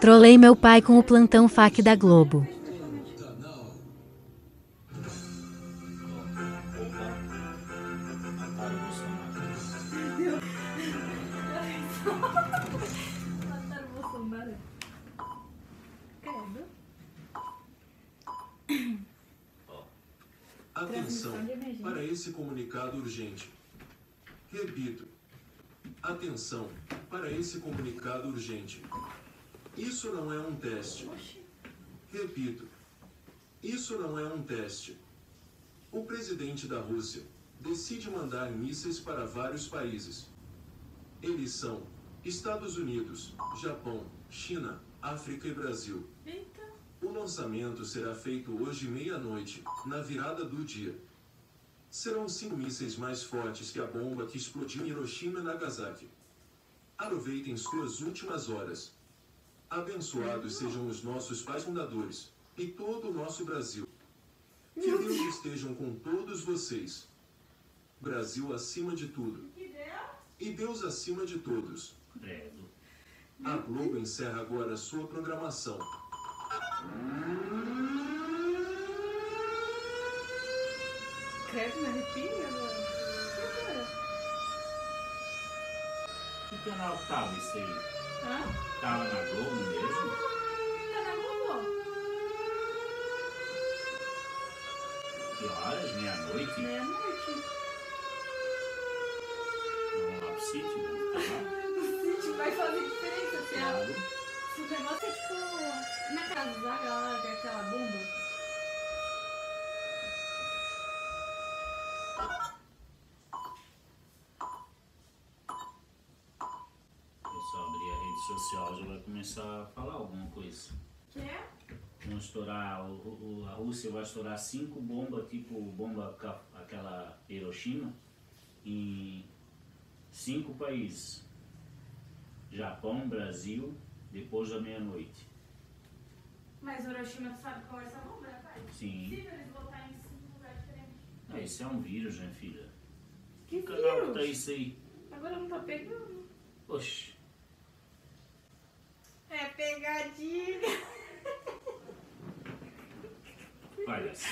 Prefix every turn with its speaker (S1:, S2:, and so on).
S1: Trolei meu pai com o plantão FAQ da Globo.
S2: Atenção para esse comunicado urgente. Repito. Atenção para esse comunicado urgente. Isso não é um teste. Repito. Isso não é um teste. O presidente da Rússia decide mandar mísseis para vários países. Eles são Estados Unidos, Japão, China, África e Brasil. O lançamento será feito hoje meia-noite, na virada do dia. Serão cinco mísseis mais fortes que a bomba que explodiu em Hiroshima e Nagasaki. Aproveitem suas últimas horas. Abençoados sejam os nossos pais fundadores e todo o nosso Brasil. Que Deus estejam com todos vocês. Brasil acima de tudo. E Deus acima de todos. A Globo encerra agora sua programação.
S3: Credo, me arrepia agora. Agora.
S4: Que canal tava isso aí?
S3: Hã?
S4: Tava na Globo mesmo?
S3: Tá na Globo.
S4: Que horas? Meia-noite?
S3: Meia-noite.
S4: Vamos lá pro sítio? Vamos social já vai começar a falar alguma coisa.
S3: Que é?
S4: Vão estourar, o, o- a Rússia vai estourar cinco bombas, tipo bomba aquela Hiroshima, em cinco países. Japão, Brasil, depois da meia-noite.
S3: Mas Hiroshima, tu sabe qual é essa bomba, né, pai?
S4: Sim.
S3: Eles botarem em cinco lugares diferentes.
S4: Ah, isso é um vírus, né, filha?
S3: Que
S4: Que canal que tá isso aí?
S3: Agora não tá pegando.
S4: Oxi.
S3: ぱい
S4: です。